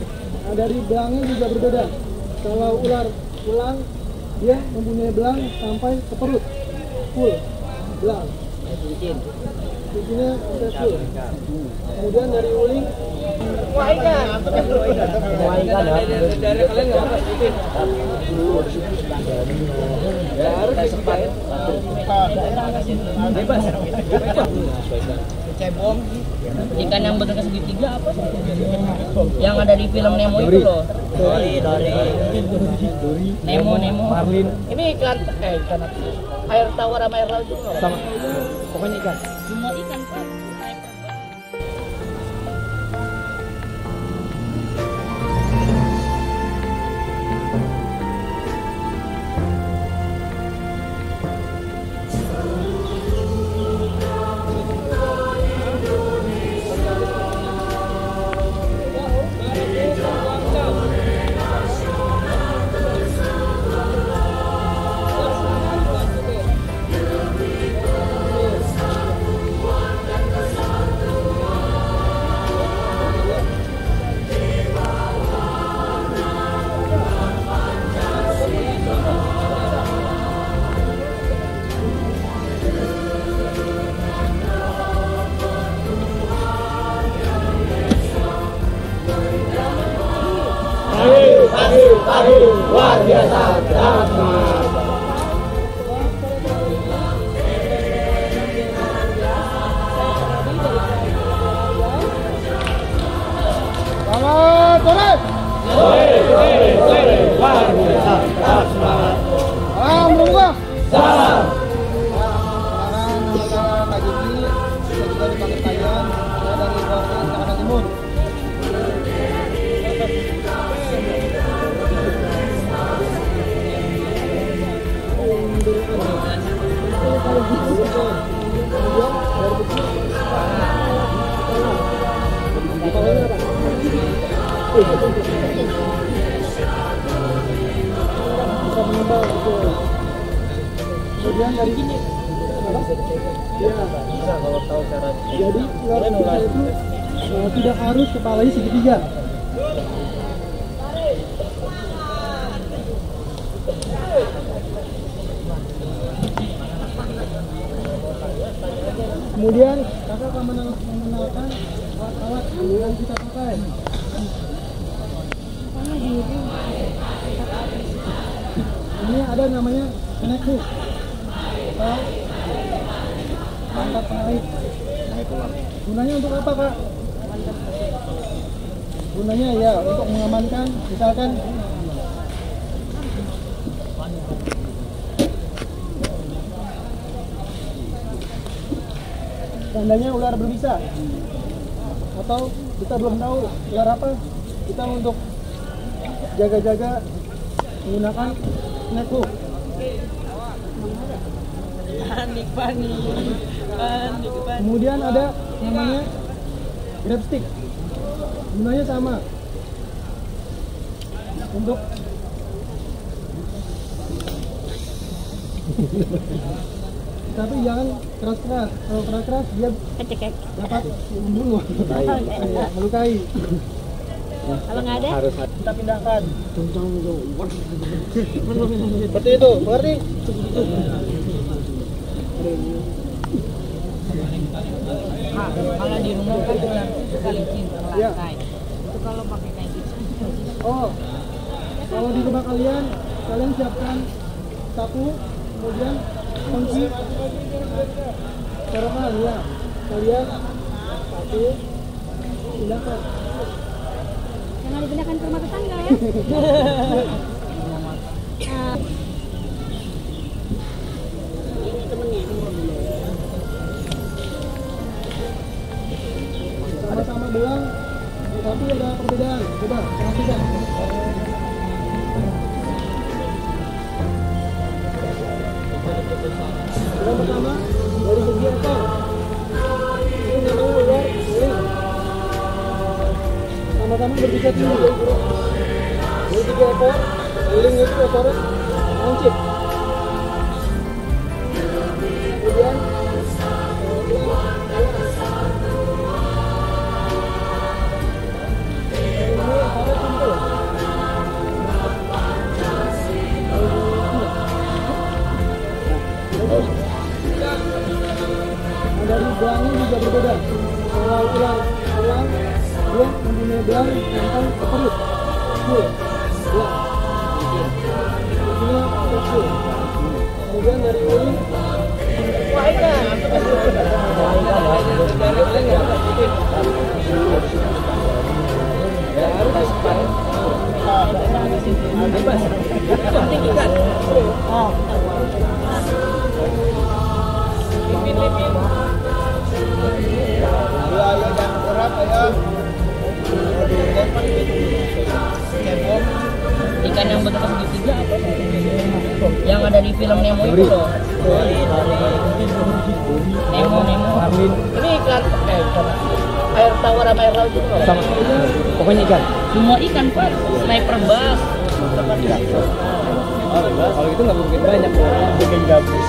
Nah, dari belangnya juga berbeda. Kalau ular ulang dia mempunyai belang sampai ke perut, full belang. Cincinnya sampai full. Kemudian dari uling Semua ikan. Dari kalian nggak apa harus sempat. Bebas. Cebong. Ikan yang bentuknya segitiga apa? Yang ada di film Nemo itu loh. Dori, Dori. Nemo, Nemo. marlin Ini ikan eh ikan apa? Air tawar sama air laut juga. sama pokoknya ikan. Semua ikan Pak. Bisa betul. Kemudian dari sini, ya, Bisa kalau tahu cara jadi ular kita itu eh, tidak harus kepalanya segitiga. Kemudian kakak akan mengenal- mengenalkan alat-alat yang kita pakai. Ada namanya hook atau tangkap pengait. Gunanya untuk apa kak? Gunanya ya untuk mengamankan misalkan Seandainya ular berbisa atau kita belum tahu ular apa, kita untuk jaga-jaga menggunakan hook. panik panik panik panik Kemudian ada namanya grab stick. Gunanya sama. Untuk tapi jangan keras-keras. Kalau keras-keras dia Kecekek. dapat membunuh, melukai. Kalau nggak ada, Kita pindahkan. Seperti itu, mengerti? Ah, kalau di rumah kan ular suka licin ke Iya. lantai itu kalau pakai kayak gitu Oh, kalau di rumah kalian, kalian siapkan sapu, kemudian kunci, taruhkan ya. Kalian satu, pindahkan. Jangan dipindahkan ke rumah tetangga ya. sama bertiga tinggi tiga ya. ekor guling itu ekornya lancip kemudian Dari buangnya juga eh, berbeda. Kalau ular elang ini ekornya bilang tentang perut. Full. Ya. Isinya full. Kemudian dari uli Wah, ikan. Bebas. Penting ikan. Lipin, lipin. ya ya jangan berat ya. Film Nemo itu loh. Nemo, Nemo. Ini ikan, eh, ikan. Air tawar sama air laut itu loh. Sama. Pokoknya ikan. Semua ikan pak, sniper bass. Kalau itu nggak mungkin banyak, mungkin gabus.